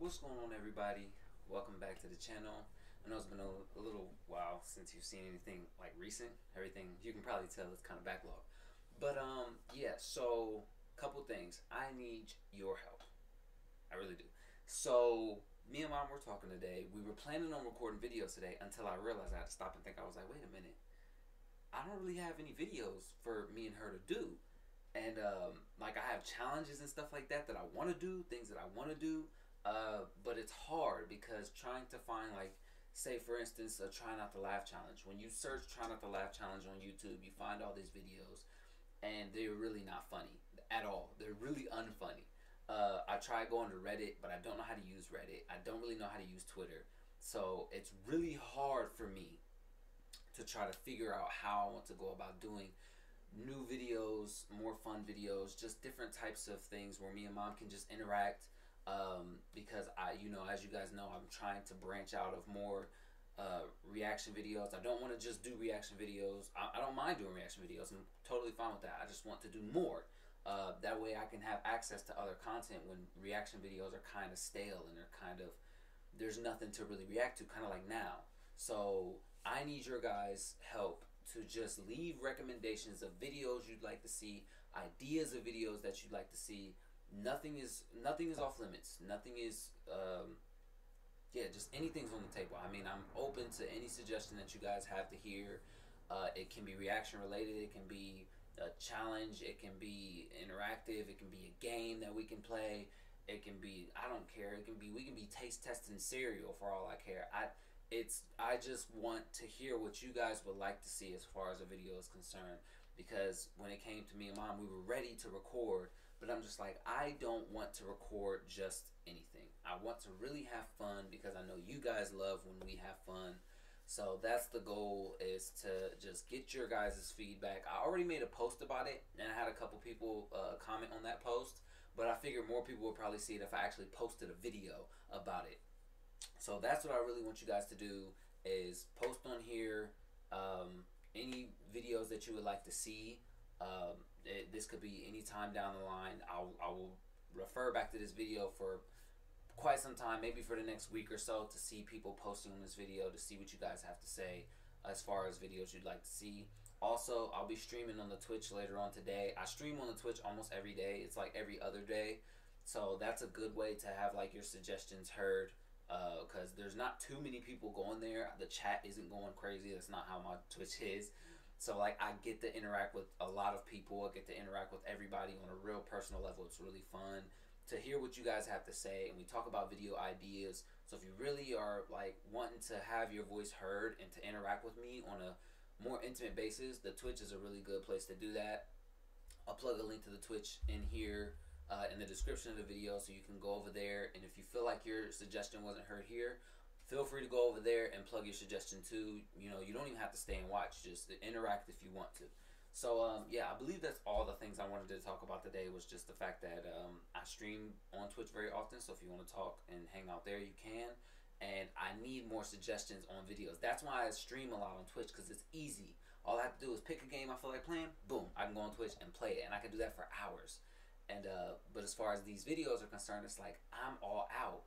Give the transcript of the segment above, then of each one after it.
What's going on, everybody? Welcome back to the channel. I know it's been a, a little while since you've seen anything like recent. Everything you can probably tell it's kind of backlog. But um, yeah. So, couple things. I need your help. I really do. So, me and mom were talking today. We were planning on recording videos today until I realized I had to stop and think. I was like, wait a minute. I don't really have any videos for me and her to do. And um, like I have challenges and stuff like that that I want to do, things that I want to do, uh, but it's hard because trying to find like, say for instance, a try not to laugh challenge. When you search try not to laugh challenge on YouTube, you find all these videos, and they're really not funny at all. They're really unfunny. Uh, I tried going to Reddit, but I don't know how to use Reddit. I don't really know how to use Twitter, so it's really hard for me to try to figure out how I want to go about doing new videos, more fun videos, just different types of things where me and mom can just interact. Um, because I, you know, as you guys know, I'm trying to branch out of more uh, reaction videos. I don't want to just do reaction videos. I, I, don't mind doing reaction videos. I'm totally fine with that. I just want to do more. Uh, that way I can have access to other content when reaction videos are kind of stale and they're kind of, there's nothing to really react to, kind of like now. So I need your guys' help to just leave recommendations of videos you'd like to see, ideas of videos that you'd like to see. Nothing is nothing is off limits. Nothing is um, yeah, just anything's on the table. I mean, I'm open to any suggestion that you guys have to hear. Uh, it can be reaction related. It can be a challenge. It can be interactive. It can be a game that we can play. It can be I don't care. It can be we can be taste testing cereal for all I care. I it's I just want to hear what you guys would like to see as far as a video is concerned because when it came to me and mom we were ready to record but I'm just like I don't want to record just anything. I want to really have fun because I know you guys love when we have fun. So that's the goal is to just get your guys' feedback. I already made a post about it and I had a couple people uh, comment on that post but I figured more people would probably see it if I actually posted a video about it. So that's what I really want you guys to do is post on here um, any videos that you would like to see. Um, it, this could be any time down the line. I'll, I will refer back to this video for quite some time, maybe for the next week or so, to see people posting on this video, to see what you guys have to say as far as videos you'd like to see. Also, I'll be streaming on the Twitch later on today. I stream on the Twitch almost every day. It's like every other day. So that's a good way to have like your suggestions heard because uh, there's not too many people going there. The chat isn't going crazy. That's not how my Twitch is. So like I get to interact with a lot of people. I get to interact with everybody on a real personal level. It's really fun to hear what you guys have to say and we talk about video ideas. So if you really are like wanting to have your voice heard and to interact with me on a more intimate basis, the Twitch is a really good place to do that. I'll plug a link to the Twitch in here uh, in the description of the video so you can go over there and if you feel like your suggestion wasn't heard here feel free to go over there and plug your suggestion too. You know you don't even have to stay and watch just interact if you want to. So um, yeah i believe that's all the things i wanted to talk about today was just the fact that um, i stream on twitch very often. So if you want to talk and hang out there you can. And i need more suggestions on videos. That's why i stream a lot on twitch because it's easy. All i have to do is pick a game i feel like playing boom i can go on twitch and play it. And i can do that for hours. And uh, but as far as these videos are concerned, it's like I'm all out,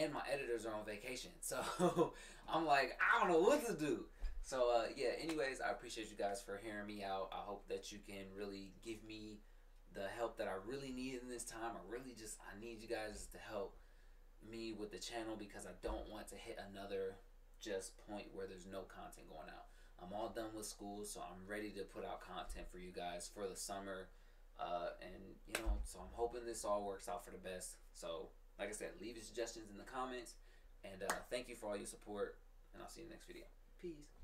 and my editors are on vacation, so I'm like I don't know what to do. So uh, yeah. Anyways, I appreciate you guys for hearing me out. I hope that you can really give me the help that I really need in this time. I really just I need you guys to help me with the channel because I don't want to hit another just point where there's no content going out. I'm all done with school, so I'm ready to put out content for you guys for the summer. Uh, and you know, so I'm hoping this all works out for the best. So, like I said, leave your suggestions in the comments, and uh, thank you for all your support. And I'll see you in the next video. Peace.